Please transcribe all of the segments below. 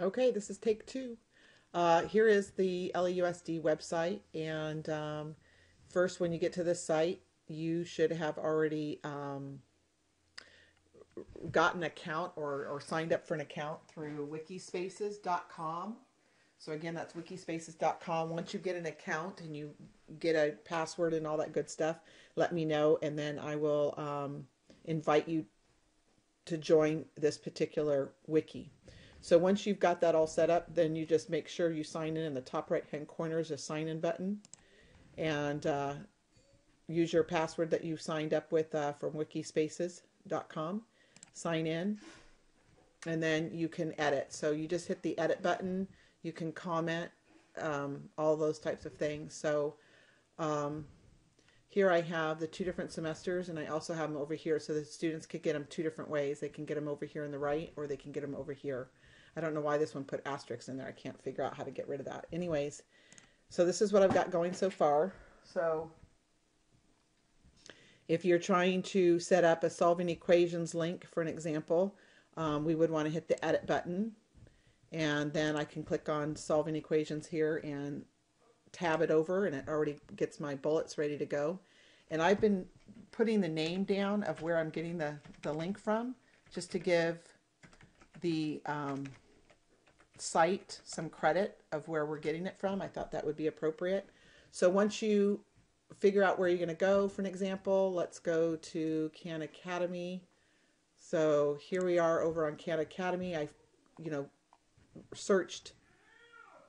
Okay, this is take two. Uh, here is the LEUSD website, and um, first, when you get to this site, you should have already um, gotten an account or, or signed up for an account through wikispaces.com. So again, that's wikispaces.com. Once you get an account and you get a password and all that good stuff, let me know, and then I will um, invite you to join this particular wiki. So once you've got that all set up, then you just make sure you sign in. In the top right hand corner is a sign in button. And uh, use your password that you signed up with uh, from wikispaces.com. Sign in. And then you can edit. So you just hit the edit button. You can comment, um, all those types of things. So um, here I have the two different semesters and I also have them over here so the students could get them two different ways. They can get them over here on the right or they can get them over here. I don't know why this one put asterisks in there. I can't figure out how to get rid of that. Anyways, so this is what I've got going so far. So if you're trying to set up a solving equations link for an example, um, we would want to hit the edit button and then I can click on solving equations here and tab it over and it already gets my bullets ready to go. And I've been putting the name down of where I'm getting the, the link from just to give the um, site some credit of where we're getting it from. I thought that would be appropriate. So once you figure out where you're going to go, for an example, let's go to Khan Academy. So here we are over on Khan Academy. I, you know, searched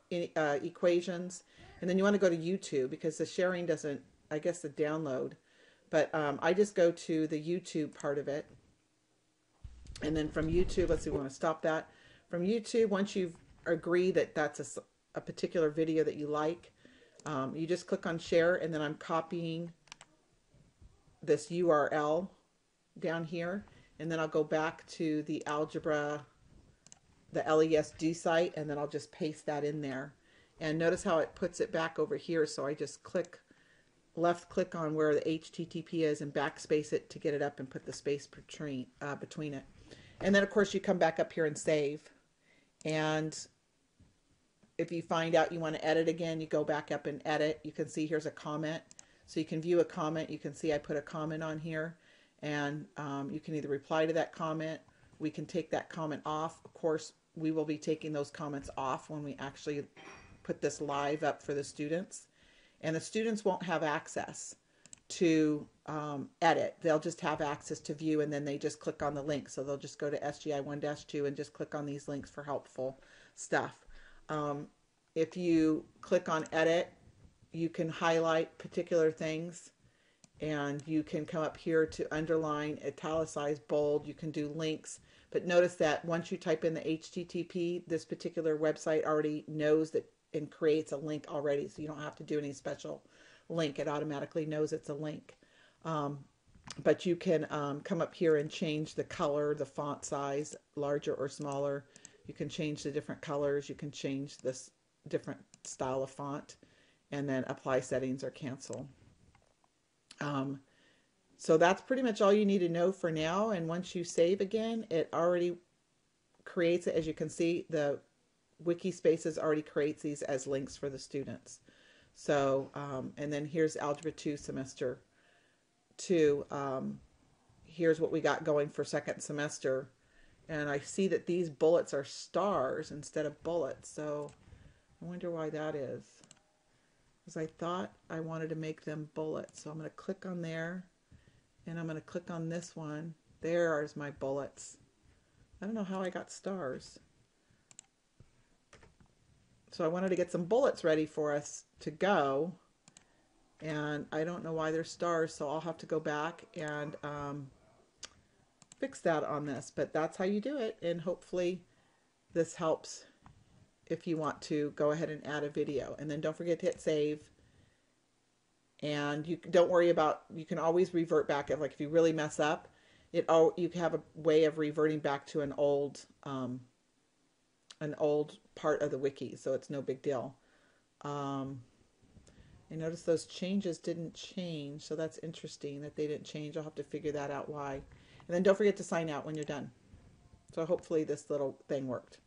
in, uh, equations. And then you want to go to YouTube because the sharing doesn't, I guess the download. But um, I just go to the YouTube part of it. And then from YouTube, let's see, we want to stop that. From YouTube, once you agree that that's a, a particular video that you like, um, you just click on share and then I'm copying this URL down here. And then I'll go back to the algebra, the LESD site, and then I'll just paste that in there. And notice how it puts it back over here. So I just click, left click on where the HTTP is and backspace it to get it up and put the space between, uh, between it. And then of course you come back up here and save. And if you find out you want to edit again, you go back up and edit. You can see here's a comment. So you can view a comment. You can see I put a comment on here. And um, you can either reply to that comment. We can take that comment off. Of course, we will be taking those comments off when we actually put this live up for the students. And the students won't have access to um, edit. They'll just have access to view and then they just click on the link. So they'll just go to SGI 1-2 and just click on these links for helpful stuff. Um, if you click on edit, you can highlight particular things and you can come up here to underline, italicize, bold. You can do links. But notice that once you type in the HTTP, this particular website already knows that and creates a link already, so you don't have to do any special link. It automatically knows it's a link. Um, but you can um, come up here and change the color, the font size, larger or smaller. You can change the different colors. You can change this different style of font and then apply settings or cancel. Um, so that's pretty much all you need to know for now. And once you save again, it already creates it. As you can see, the Wikispaces already creates these as links for the students. So, um, and then here's Algebra 2 semester 2. Um, here's what we got going for second semester. And I see that these bullets are stars instead of bullets. So I wonder why that is. Because I thought I wanted to make them bullets. So I'm going to click on there. And I'm going to click on this one. There are my bullets. I don't know how I got stars. So I wanted to get some bullets ready for us to go. And I don't know why they're stars, so I'll have to go back and um, fix that on this. But that's how you do it. And hopefully this helps if you want to go ahead and add a video. And then don't forget to hit save. And you don't worry about, you can always revert back. If, like if you really mess up, it oh, you have a way of reverting back to an old um, an old part of the wiki, so it's no big deal. Um, I noticed those changes didn't change, so that's interesting that they didn't change. I'll have to figure that out why. And then don't forget to sign out when you're done. So hopefully this little thing worked.